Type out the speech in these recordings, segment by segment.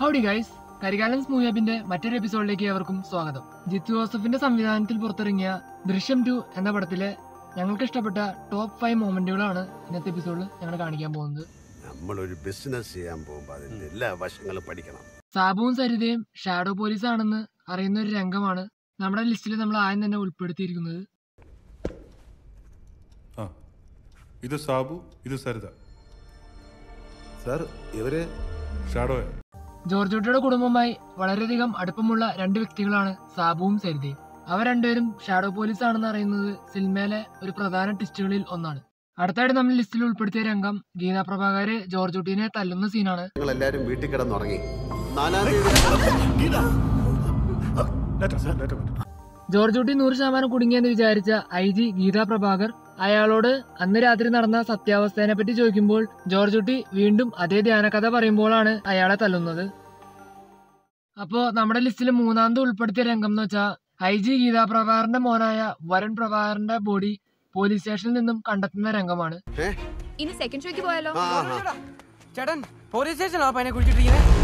Howdy guys കരികാലൻസ് മൂവിയാബിന്റെ മറ്റൊരു എപ്പിസോഡിലേക്ക് ഏവർക്കും സ്വാഗതം. ജിത്തു ജോസഫിന്റെ സംവിധാനത്തിൽ പുറത്തിറങ്ങിയ ദൃശ്യം ടു എന്ന പടത്തിലെ ഞങ്ങൾക്ക് ഇഷ്ടപ്പെട്ട ടോപ്പ് ഫൈവ് മൊമെന്റുകളാണ് ഇന്നത്തെ എപ്പിസോഡിൽ ഞങ്ങൾ കാണിക്കാൻ പോകുന്നത്. നമ്മളൊരു ബിസിനസ് ചെയ്യാൻ പോകുമ്പോൾ അതിന്റെ എല്ലാ വശങ്ങളും പഠിക്കണം. സാബുവും സരിതയും ഷാഡോ പോലീസ് ആണെന്ന് അറിയുന്ന ഒരു രംഗമാണ് നമ്മുടെ ലിസ്റ്റിൽ നമ്മൾ ആദ്യം തന്നെ ഉൾപ്പെടുത്തിയിരിക്കുന്നത്. ആ ഇത് സാബു ഇത് സരിത. സാർ ഇവർ ഷാഡോയ ജോർജുട്ടിയുടെ കുടുംബവുമായി വളരെയധികം അടുപ്പമുള്ള രണ്ട് വ്യക്തികളാണ് സാബുവും സരിതയും. അവർ രണ്ടുപേരും ഷാഡോ പോലീസ് ആണെന്ന് അറിയുന്നത് സിനിമയിലെ ഒരു പ്രധാന ട്വിസ്റ്റുകളിൽ ഒന്നാണ്. അടുത്തായിട്ട് നമ്മൾ ലിസ്റ്റിൽ ഉൾപ്പെടുത്തിയ രംഗം ഗീത പ്രഭാകര് ജോർജുട്ടിനെ തല്ലുന്ന സീനാണ്. നിങ്ങൾ എല്ലാരും വീട്ടിൽ കിടന്നുറങ്ങി. തീയതി ജോർജുട്ടി നൂറ് ശതമാനം കുടുങ്ങിയെന്ന് വിചാരിച്ച ഐ ജി ഗീതാ പ്രഭാകർ അയാളോട് അന്ന് രാത്രി നടന്ന സത്യാവസ്ഥയെ പറ്റി ചോദിക്കുമ്പോൾ ജോർജുട്ടി വീണ്ടും അതേ ധ്യാനകഥ പറയുമ്പോഴാണ് അയാളെ തല്ലുന്നത്. അപ്പോ നമ്മുടെ ലിസ്റ്റിൽ മൂന്നാമത് ഉൾപ്പെടുത്തിയ രംഗം എന്ന് വെച്ചാൽ ഐ ജി ഗീതാ പ്രഭാകറിന്റെ മോനായ വരൺ പ്രഭാകറിന്റെ ബോഡി പോലീസ് സ്റ്റേഷനിൽ നിന്നും കണ്ടെത്തുന്ന രംഗമാണ്. ഇനി സെക്കൻഡ് ഷോയ്ക്ക് പോയാലോ. ചേട്ടൻ പോലീസ് സ്റ്റേഷനാ പൈനെ കുഴിച്ചിട്ടിരിക്കുന്നത്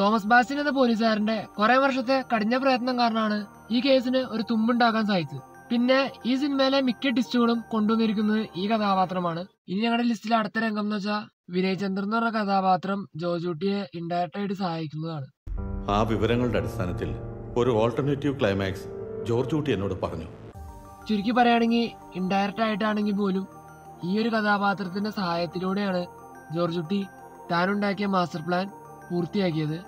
തോമസ് ബാസിൻ എന്ന പോലീസുകാരന്റെ കുറെ വർഷത്തെ കഠിന പ്രയത്നം കാരണമാണ് ഈ കേസിന് ഒരു തുമ്പുണ്ടാക്കാൻ സാധിച്ചത്. പിന്നെ ഈ സിനിമയിലെ മിക്ക ടിസ്റ്റുകളും കൊണ്ടുവന്നിരിക്കുന്നത് ഈ കഥാപാത്രമാണ്. ഇനി ഞങ്ങളുടെ ലിസ്റ്റിലെ അടുത്ത രംഗം എന്ന് വെച്ചാൽ വിനയ് ചന്ദ്രൻ എന്ന് പറഞ്ഞ കഥാപാത്രം ജോജൂട്ടിയെ ഇൻഡയറക്റ്റ് ആയിട്ട് സഹായിക്കുന്നതാണ്. ആ വിവരങ്ങളുടെ അടിസ്ഥാനത്തിൽ ഒരു ഓൾട്ടർനേറ്റീവ് ക്ലൈമാക്സ് ജോർജ് കുട്ടി എന്നോട് പറഞ്ഞു. ചുരുക്കി പറയുകയാണെങ്കിൽ ഇൻഡയറക്റ്റ് ആയിട്ടാണെങ്കിൽ പോലും ഈ ഒരു കഥാപാത്രത്തിന്റെ സഹായത്തിലൂടെയാണ് ജോർജുട്ടി താനുണ്ടാക്കിയ മാസ്റ്റർ പ്ലാൻ പൂർത്തിയാക്കിയത്.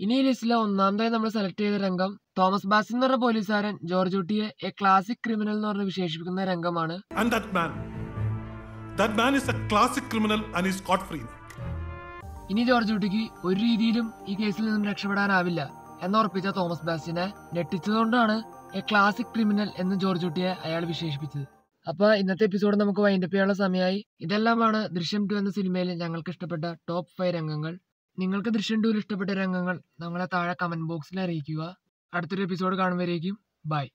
ഇനി ഈ ലിസ്റ്റിലെ ഒന്നാമതായി നമ്മൾ സെലക്ട് ചെയ്ത രംഗം തോമസ് ബാസിൻ എന്ന് പറഞ്ഞ പോലീസുകാരൻ ജോർജുട്ടിയെ എ ക്ലാസിക് ക്രിമിനൽ എന്ന് പറഞ്ഞ് വിശേഷിപ്പിക്കുന്ന രംഗമാണ്. And that man. A classic is a classic criminal and ഇനി ജോർജ് ജോർജുട്ടിക്ക് ഒരു രീതിയിലും ഈ കേസിൽ നിന്നും രക്ഷപ്പെടാനാവില്ല എന്നുറപ്പിച്ച തോമസ് ബാസിനെ ഞെട്ടിച്ചതുകൊണ്ടാണ് എ ക്ലാസിക് ക്രിമിനൽ എന്ന് ജോർജുട്ടിയെ അയാൾ വിശേഷിപ്പിച്ചത്. അപ്പൊ ഇന്നത്തെ എപ്പിസോഡ് നമുക്ക് വൈൻഡപ്പ് ചെയ്യാനുള്ള സമയമായി. ഇതെല്ലാമാണ് ദൃശ്യം ടു എന്ന സിനിമയിൽ ഞങ്ങൾക്ക് ഇഷ്ടപ്പെട്ട ടോപ്പ് ഫൈവ് രംഗങ്ങൾ. നിങ്ങൾക്ക് ദൃശ്യം ടുവിൽ ഇഷ്ടപ്പെട്ട രംഗങ്ങൾ ഞങ്ങളെ താഴെ കമന്റ് ബോക്സിൽ അറിയിക്കുക. അടുത്തൊരു എപ്പിസോഡ് കാണുമ്പോഴേക്കും ബൈ